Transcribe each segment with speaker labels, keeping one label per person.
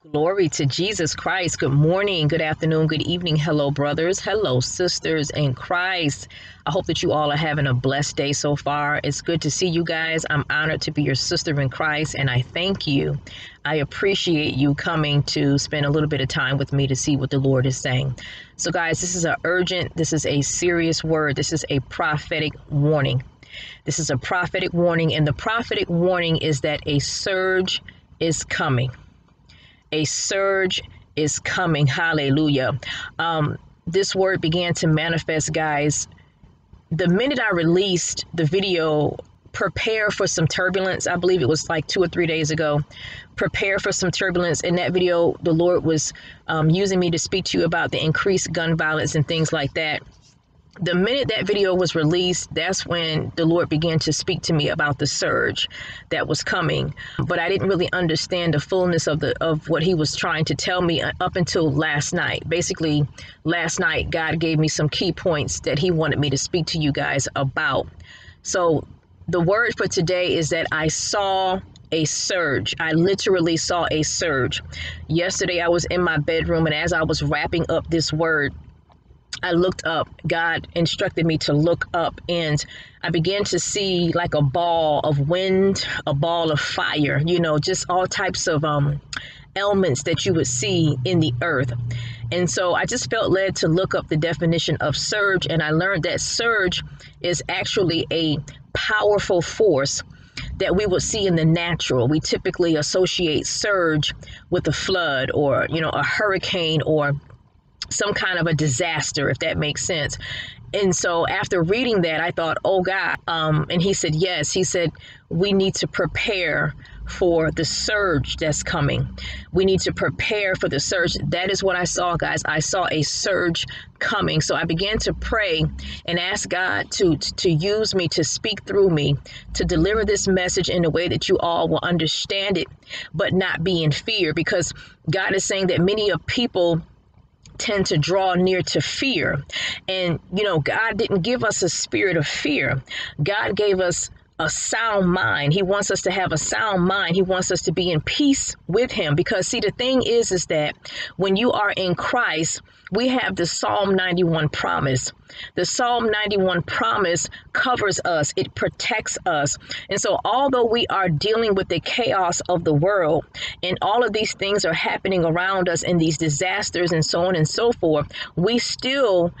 Speaker 1: Glory to Jesus Christ. Good morning, good afternoon, good evening. Hello, brothers. Hello, sisters in Christ. I hope that you all are having a blessed day so far. It's good to see you guys. I'm honored to be your sister in Christ, and I thank you. I appreciate you coming to spend a little bit of time with me to see what the Lord is saying. So, guys, this is an urgent, this is a serious word, this is a prophetic warning. This is a prophetic warning, and the prophetic warning is that a surge is coming a surge is coming. Hallelujah. Um, this word began to manifest, guys. The minute I released the video, prepare for some turbulence. I believe it was like two or three days ago. Prepare for some turbulence. In that video, the Lord was um, using me to speak to you about the increased gun violence and things like that the minute that video was released, that's when the Lord began to speak to me about the surge that was coming. But I didn't really understand the fullness of the of what He was trying to tell me uh, up until last night. Basically, last night God gave me some key points that He wanted me to speak to you guys about. So the word for today is that I saw a surge. I literally saw a surge. Yesterday, I was in my bedroom, and as I was wrapping up this word, I looked up. God instructed me to look up, and I began to see like a ball of wind, a ball of fire, you know, just all types of um, elements that you would see in the earth. And so I just felt led to look up the definition of surge, and I learned that surge is actually a powerful force that we would see in the natural. We typically associate surge with a flood or, you know, a hurricane or some kind of a disaster, if that makes sense. And so after reading that, I thought, oh God. Um, and he said, yes. He said, we need to prepare for the surge that's coming. We need to prepare for the surge. That is what I saw, guys. I saw a surge coming. So I began to pray and ask God to to use me to speak through me to deliver this message in a way that you all will understand it, but not be in fear because God is saying that many of people tend to draw near to fear. And, you know, God didn't give us a spirit of fear, God gave us a sound mind. He wants us to have a sound mind. He wants us to be in peace with him because see the thing is is that when you are in Christ, we have the Psalm 91 promise. The Psalm 91 promise covers us, it protects us. And so, although we are dealing with the chaos of the world and all of these things are happening around us and these disasters and so on and so forth, we still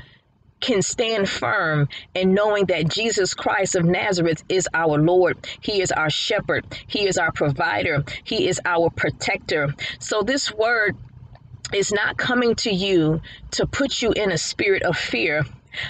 Speaker 1: can stand firm in knowing that Jesus Christ of Nazareth is our Lord. He is our shepherd. He is our provider. He is our protector. So, this word is not coming to you to put you in a spirit of fear,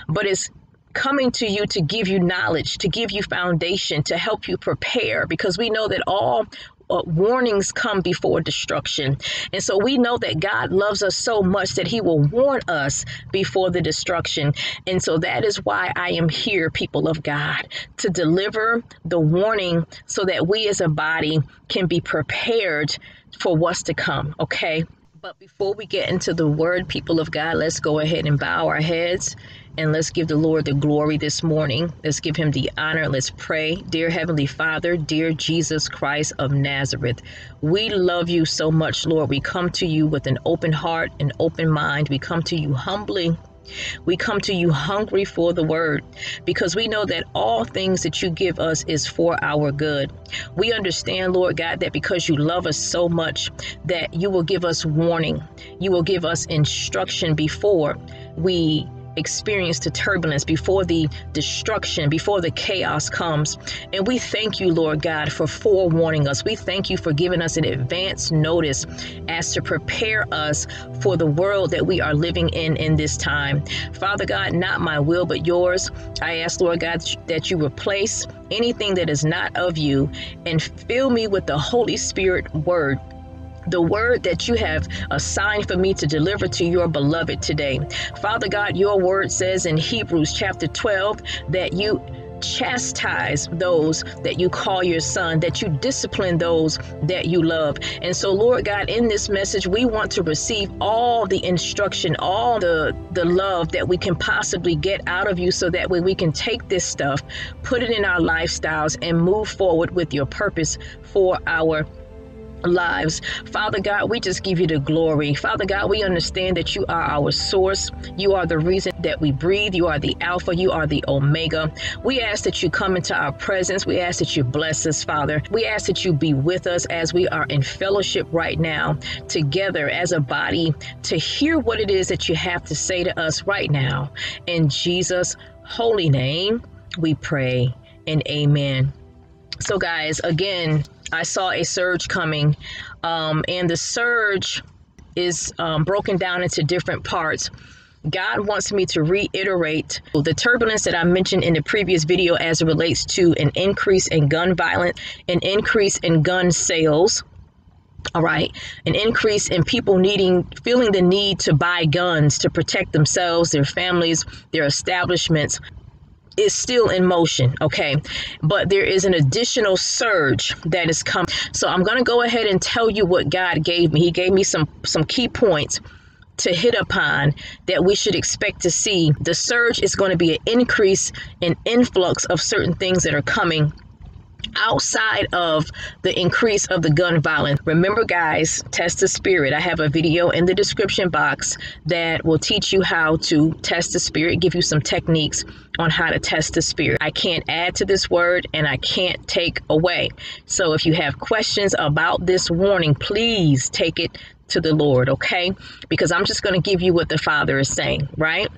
Speaker 1: but it's coming to you to give you knowledge, to give you foundation, to help you prepare because we know that all uh, warnings come before destruction. And so we know that God loves us so much that he will warn us before the destruction. And so that is why I am here, people of God, to deliver the warning so that we as a body can be prepared for what's to come, okay? But before we get into the word, people of God, let's go ahead and bow our heads and let's give the Lord the glory this morning. Let's give him the honor. Let's pray. Dear Heavenly Father, dear Jesus Christ of Nazareth, we love you so much, Lord. We come to you with an open heart, an open mind. We come to you humbly. We come to you hungry for the word because we know that all things that you give us is for our good. We understand, Lord God, that because you love us so much, that you will give us warning, you will give us instruction before we experience the turbulence, before the destruction, before the chaos comes. And we thank you, Lord God, for forewarning us. We thank you for giving us an advance notice as to prepare us for the world that we are living in in this time. Father God, not my will, but yours. I ask, Lord God, that you replace anything that is not of you and fill me with the Holy Spirit word the word that you have assigned for me to deliver to your beloved today. Father God, your word says in Hebrews chapter 12 that you chastise those that you call your son, that you discipline those that you love. And so, Lord God, in this message, we want to receive all the instruction, all the, the love that we can possibly get out of you so that way we can take this stuff, put it in our lifestyles, and move forward with your purpose for our lives. Father God, we just give you the glory. Father God, we understand that you are our source. You are the reason that we breathe. You are the Alpha. You are the Omega. We ask that you come into our presence. We ask that you bless us, Father. We ask that you be with us as we are in fellowship right now, together as a body, to hear what it is that you have to say to us right now. In Jesus' holy name, we pray and amen. So, guys, again, I saw a surge coming, um, and the surge is um, broken down into different parts. God wants me to reiterate the turbulence that I mentioned in the previous video as it relates to an increase in gun violence, an increase in gun sales. All right, an increase in people needing, feeling the need to buy guns to protect themselves, their families, their establishments is still in motion, okay? But there is an additional surge that is coming. So I'm going to go ahead and tell you what God gave me. He gave me some some key points to hit upon that we should expect to see. The surge is going to be an increase in influx of certain things that are coming outside of the increase of the gun violence. Remember, guys, test the spirit. I have a video in the description box that will teach you how to test the spirit, give you some techniques on how to test the spirit. I can't add to this word and I can't take away. So if you have questions about this warning, please take it to the Lord, okay? Because I'm just going to give you what the Father is saying, right?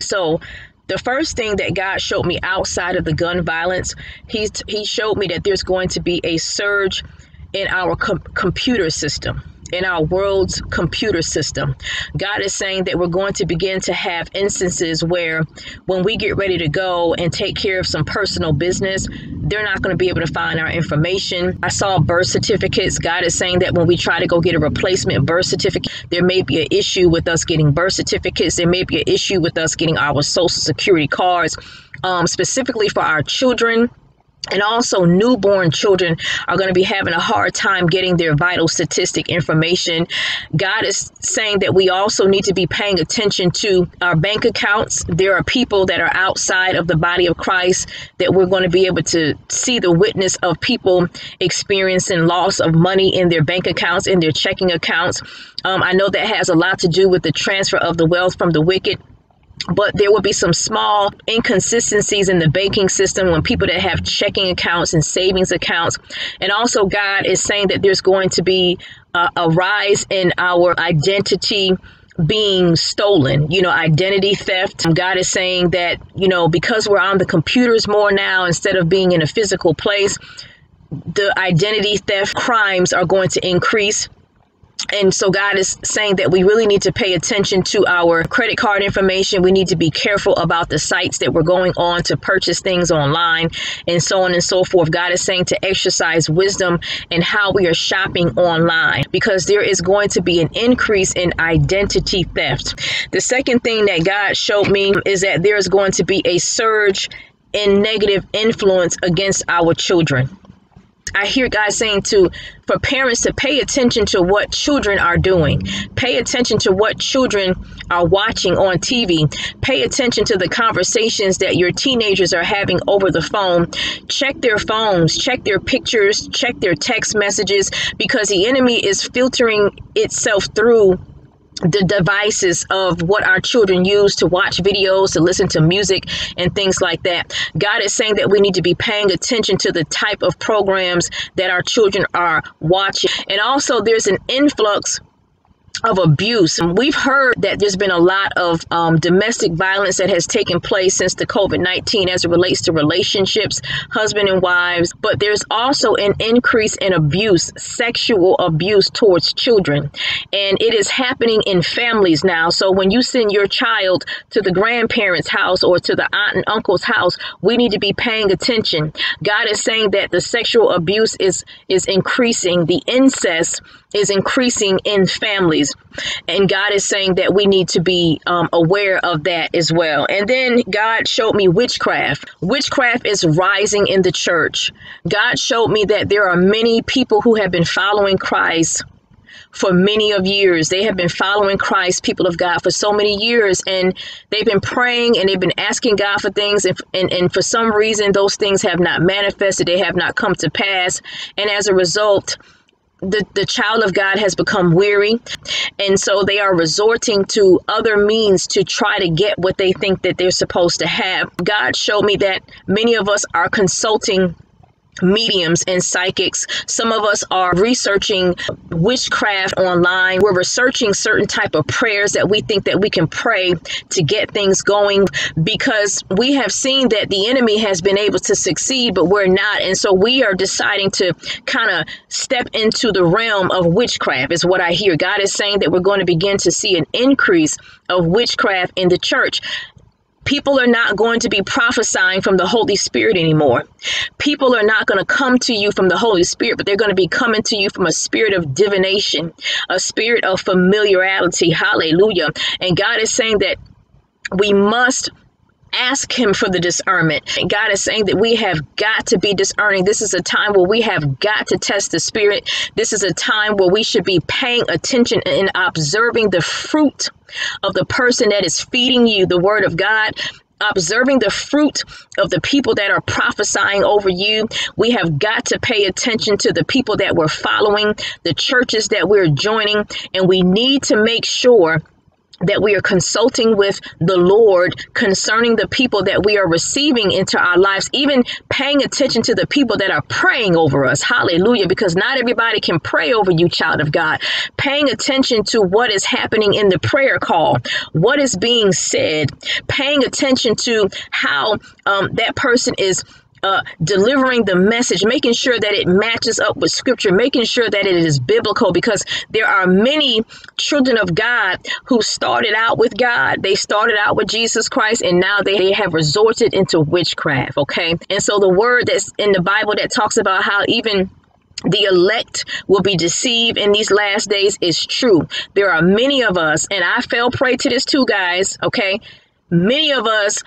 Speaker 1: So the first thing that God showed me outside of the gun violence, he, he showed me that there's going to be a surge in our com- computer system in our world's computer system. God is saying that we're going to begin to have instances where when we get ready to go and take care of some personal business, they're not going to be able to find our information. I saw birth certificates. God is saying that when we try to go get a replacement birth certificate, there may be an issue with us getting birth certificates. There may be an issue with us getting our social security cards, um, specifically for our children and also, newborn children are going to be having a hard time getting their vital statistic information. God is saying that we also need to be paying attention to our bank accounts. There are people that are outside of the body of Christ that we're going to be able to see the witness of people experiencing loss of money in their bank accounts, in their checking accounts. Um, I know that has a lot to do with the transfer of the wealth from the wicked but there will be some small inconsistencies in the banking system when people that have checking accounts and savings accounts. And also, God is saying that there's going to be a, a rise in our identity being stolen, you know, identity theft. God is saying that, you know, because we're on the computers more now instead of being in a physical place, the identity theft crimes are going to increase and so God is saying that we really need to pay attention to our credit card information. We need to be careful about the sites that we're going on to purchase things online and so on and so forth. God is saying to exercise wisdom in how we are shopping online because there is going to be an increase in identity theft. The second thing that God showed me is that there is going to be a surge in negative influence against our children. I hear God saying to for parents to pay attention to what children are doing. Pay attention to what children are watching on TV. Pay attention to the conversations that your teenagers are having over the phone. Check their phones, check their pictures, check their text messages because the enemy is filtering itself through the devices of what our children use to watch videos, to listen to music, and things like that. God is saying that we need to be paying attention to the type of programs that our children are watching. And also, there's an influx of abuse. We've heard that there's been a lot of um, domestic violence that has taken place since the COVID 19 as it relates to relationships, husband and wives, but there's also an increase in abuse, sexual abuse towards children. And it is happening in families now. So when you send your child to the grandparents' house or to the aunt and uncle's house, we need to be paying attention. God is saying that the sexual abuse is, is increasing, the incest is increasing in families. And God is saying that we need to be um, aware of that as well. And then God showed me witchcraft. Witchcraft is rising in the church. God showed me that there are many people who have been following Christ for many of years. They have been following Christ, people of God, for so many years, and they've been praying and they've been asking God for things, and, and, and for some reason, those things have not manifested, they have not come to pass. And as a result, the, the child of God has become weary. And so they are resorting to other means to try to get what they think that they're supposed to have. God showed me that many of us are consulting mediums and psychics. Some of us are researching witchcraft online. We're researching certain type of prayers that we think that we can pray to get things going because we have seen that the enemy has been able to succeed, but we're not. And so we are deciding to kind of step into the realm of witchcraft is what I hear. God is saying that we're going to begin to see an increase of witchcraft in the church. People are not going to be prophesying from the Holy Spirit anymore. People are not going to come to you from the Holy Spirit, but they're going to be coming to you from a spirit of divination, a spirit of familiarity. Hallelujah. And God is saying that we must ask him for the discernment. God is saying that we have got to be discerning. This is a time where we have got to test the spirit. This is a time where we should be paying attention and observing the fruit of the person that is feeding you the word of God observing the fruit of the people that are prophesying over you. We have got to pay attention to the people that we're following, the churches that we're joining, and we need to make sure that we are consulting with the Lord concerning the people that we are receiving into our lives, even paying attention to the people that are praying over us. Hallelujah. Because not everybody can pray over you, child of God. Paying attention to what is happening in the prayer call, what is being said, paying attention to how um, that person is uh, delivering the message, making sure that it matches up with scripture, making sure that it is biblical, because there are many children of God who started out with God. They started out with Jesus Christ, and now they have resorted into witchcraft. Okay. And so the word that's in the Bible that talks about how even the elect will be deceived in these last days is true. There are many of us, and I fell prey to this too, guys. Okay. Many of us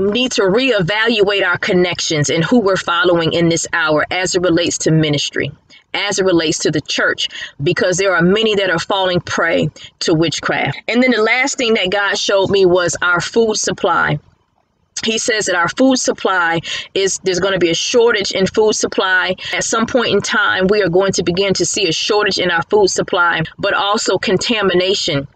Speaker 1: need to reevaluate our connections and who we're following in this hour as it relates to ministry, as it relates to the church, because there are many that are falling prey to witchcraft. And then the last thing that God showed me was our food supply. He says that our food supply is there's going to be a shortage in food supply. At some point in time we are going to begin to see a shortage in our food supply but also contamination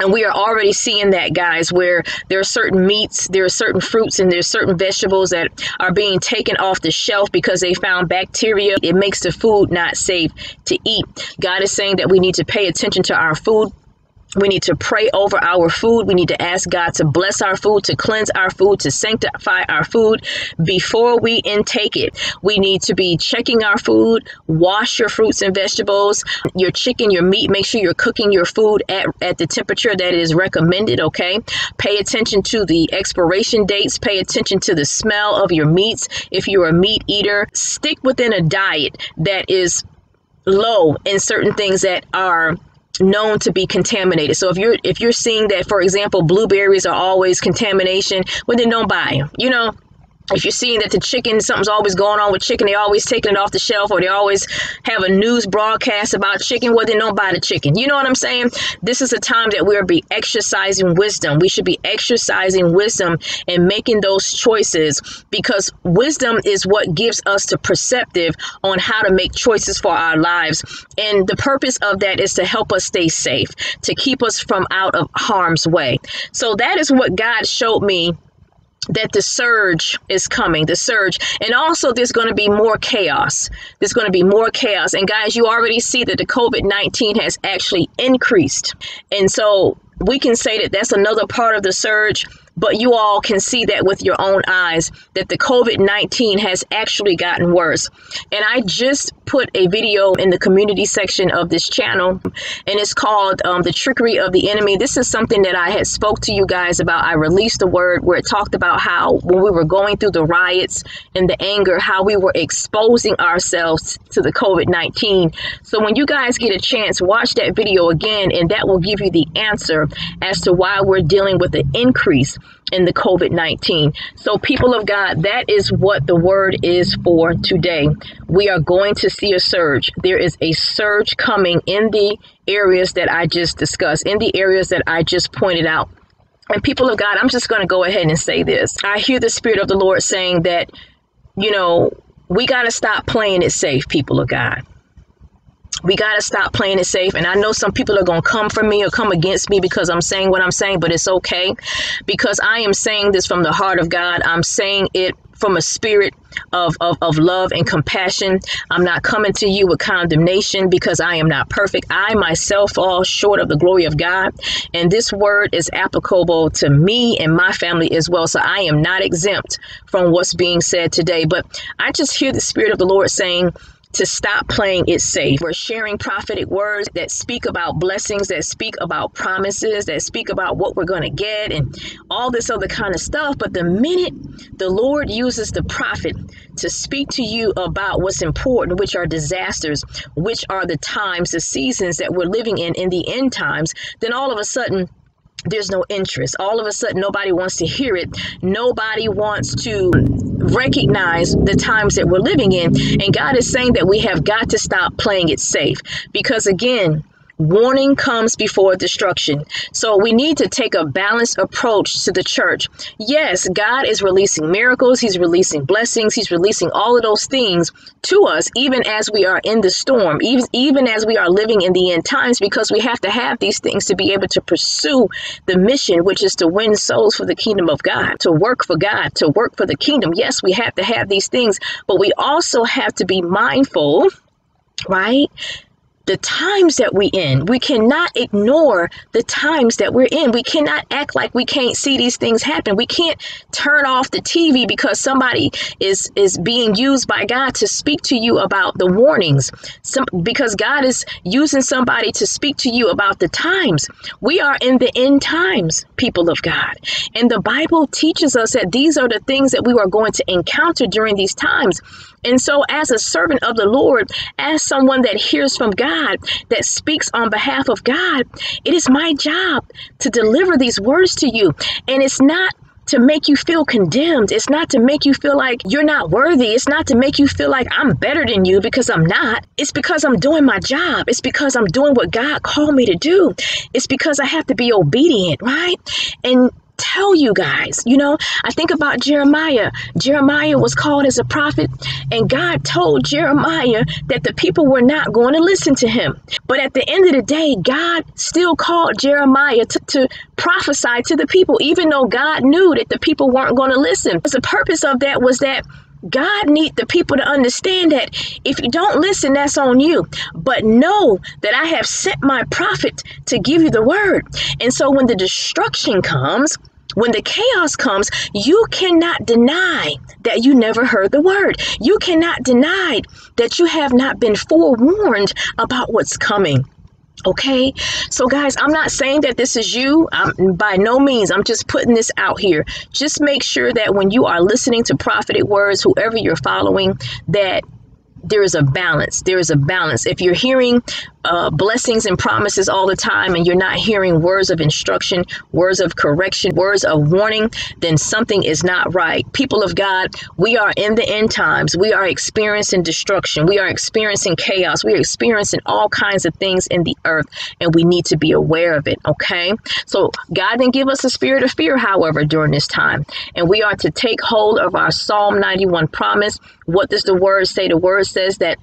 Speaker 1: and we are already seeing that guys where there are certain meats there are certain fruits and there's certain vegetables that are being taken off the shelf because they found bacteria. It makes the food not safe to eat. God is saying that we need to pay attention to our food we need to pray over our food. We need to ask God to bless our food, to cleanse our food, to sanctify our food before we intake it. We need to be checking our food, wash your fruits and vegetables, your chicken, your meat. Make sure you're cooking your food at, at the temperature that is recommended, okay? Pay attention to the expiration dates, pay attention to the smell of your meats. If you're a meat eater, stick within a diet that is low in certain things that are known to be contaminated. So if you're if you're seeing that, for example, blueberries are always contamination, well then don't buy them. You know, if you're seeing that the chicken, something's always going on with chicken, they're always taking it off the shelf or they always have a news broadcast about chicken, well, then don't buy the chicken. You know what I'm saying? This is a time that we'll be exercising wisdom. We should be exercising wisdom and making those choices because wisdom is what gives us the perceptive on how to make choices for our lives. And the purpose of that is to help us stay safe, to keep us from out of harm's way. So that is what God showed me that the surge is coming, the surge. And also, there's going to be more chaos. There's going to be more chaos. And guys, you already see that the COVID 19 has actually increased. And so, we can say that that's another part of the surge but you all can see that with your own eyes that the COVID 19 has actually gotten worse. And I just put a video in the community section of this channel, and it's called um, The Trickery of the Enemy. This is something that I had spoke to you guys about. I released a word where it talked about how when we were going through the riots and the anger, how we were exposing ourselves to the COVID 19. So when you guys get a chance, watch that video again, and that will give you the answer as to why we're dealing with the increase in the COVID 19. So, people of God, that is what the word is for today. We are going to see a surge. There is a surge coming in the areas that I just discussed, in the areas that I just pointed out. And, people of God, I'm just going to go ahead and say this. I hear the Spirit of the Lord saying that, you know, we got to stop playing it safe, people of God. We got to stop playing it safe. And I know some people are going to come for me or come against me because I'm saying what I'm saying, but it's okay because I am saying this from the heart of God. I'm saying it from a spirit of, of, of love and compassion. I'm not coming to you with condemnation because I am not perfect. I myself fall short of the glory of God. And this word is applicable to me and my family as well. So I am not exempt from what's being said today. But I just hear the Spirit of the Lord saying, to stop playing it safe. We're sharing prophetic words that speak about blessings, that speak about promises, that speak about what we're going to get and all this other kind of stuff. But the minute the Lord uses the prophet to speak to you about what's important, which are disasters, which are the times, the seasons that we're living in, in the end times, then all of a sudden, there's no interest. All of a sudden, nobody wants to hear it. Nobody wants to recognize the times that we're living in. And God is saying that we have got to stop playing it safe because, again, Warning comes before destruction. So we need to take a balanced approach to the church. Yes, God is releasing miracles, He's releasing blessings, He's releasing all of those things to us, even as we are in the storm, even, even as we are living in the end times, because we have to have these things to be able to pursue the mission, which is to win souls for the kingdom of God, to work for God, to work for the kingdom. Yes, we have to have these things, but we also have to be mindful right? The times that we in. We cannot ignore the times that we're in. We cannot act like we can't see these things happen. We can't turn off the TV because somebody is is being used by God to speak to you about the warnings. Some because God is using somebody to speak to you about the times. We are in the end times, people of God. And the Bible teaches us that these are the things that we are going to encounter during these times. And so, as a servant of the Lord, as someone that hears from God, that speaks on behalf of God, it is my job to deliver these words to you. And it's not to make you feel condemned. It's not to make you feel like you're not worthy. It's not to make you feel like I'm better than you because I'm not. It's because I'm doing my job. It's because I'm doing what God called me to do. It's because I have to be obedient, right? And tell you guys. You know, I think about Jeremiah. Jeremiah was called as a prophet, and God told Jeremiah that the people were not going to listen to him. But at the end of the day, God still called Jeremiah to, to prophesy to the people, even though God knew that the people weren't going to listen. The purpose of that was that God need the people to understand that if you don't listen, that's on you. But know that I have sent my prophet to give you the word. And so when the destruction comes, when the chaos comes, you cannot deny that you never heard the word. You cannot deny that you have not been forewarned about what's coming. Okay, so guys, I'm not saying that this is you. I'm, by no means, I'm just putting this out here. Just make sure that when you are listening to prophetic words, whoever you're following, that there is a balance. There is a balance. If you're hearing uh, blessings and promises all the time and you're not hearing words of instruction, words of correction, words of warning, then something is not right. People of God, we are in the end times. We are experiencing destruction. We are experiencing chaos. We are experiencing all kinds of things in the earth, and we need to be aware of it. Okay? So, God didn't give us a spirit of fear, however, during this time. And we are to take hold of our Psalm 91 promise. What does the word say? The word says that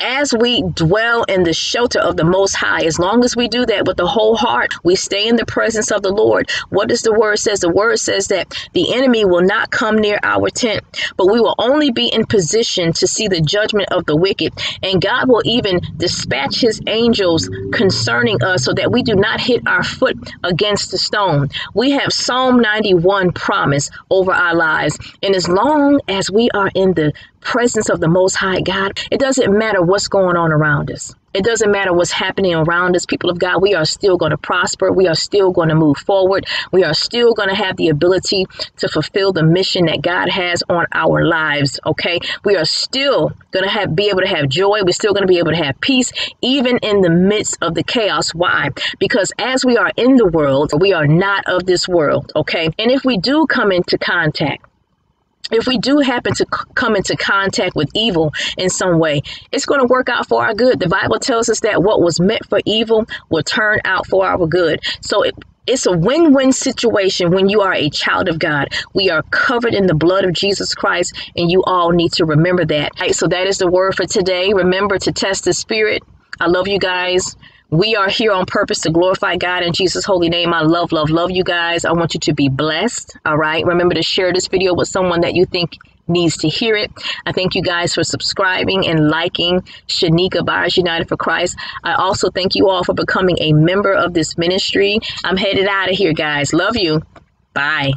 Speaker 1: as we dwell in the shelter of the Most High, as long as we do that with the whole heart, we stay in the presence of the Lord. What does the word says? The word says that the enemy will not come near our tent, but we will only be in position to see the judgment of the wicked. And God will even dispatch his angels concerning us so that we do not hit our foot against the stone. We have Psalm 91 promise over our lives. And as long as we are in the presence of the Most High God, it doesn't matter what's going on around us. It doesn't matter what's happening around us, people of God. We are still going to prosper. We are still going to move forward. We are still going to have the ability to fulfill the mission that God has on our lives. Okay. We are still going to have, be able to have joy. We're still going to be able to have peace, even in the midst of the chaos. Why? Because as we are in the world, we are not of this world. Okay. And if we do come into contact if we do happen to come into contact with evil in some way, it's going to work out for our good. The Bible tells us that what was meant for evil will turn out for our good. So it, it's a win win situation when you are a child of God. We are covered in the blood of Jesus Christ, and you all need to remember that. So that is the word for today. Remember to test the spirit I love you guys. We are here on purpose to glorify God in Jesus' holy name. I love, love, love you guys. I want you to be blessed. All right. Remember to share this video with someone that you think needs to hear it. I thank you guys for subscribing and liking Shanika Buyers United for Christ. I also thank you all for becoming a member of this ministry. I'm headed out of here, guys. Love you. Bye.